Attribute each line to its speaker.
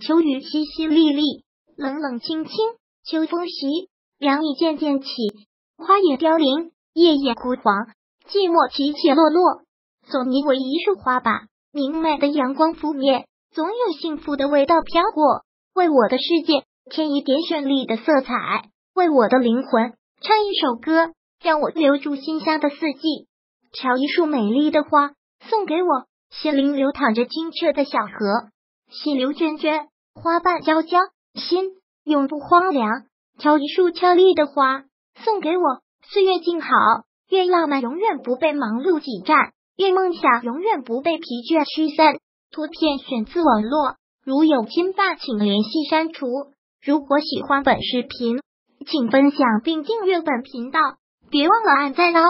Speaker 1: 秋雨淅淅沥沥，冷冷清清，秋风袭，凉意渐渐起，花也凋零，叶也枯黄，寂寞起起落落。送你我一束花吧，明媚的阳光拂面，总有幸福的味道飘过。为我的世界添一点绚丽的色彩，为我的灵魂唱一首歌，让我留住馨香的四季。挑一束美丽的花送给我，心灵流淌着清澈的小河，细流涓涓，花瓣娇娇，心永不荒凉。挑一束俏丽的花送给我，岁月静好，愿浪漫永远不被忙碌挤占，愿梦想永远不被疲倦驱散。图片选自网络。如有侵犯，请联系删除。如果喜欢本视频，请分享并订阅本频道，别忘了按赞哦。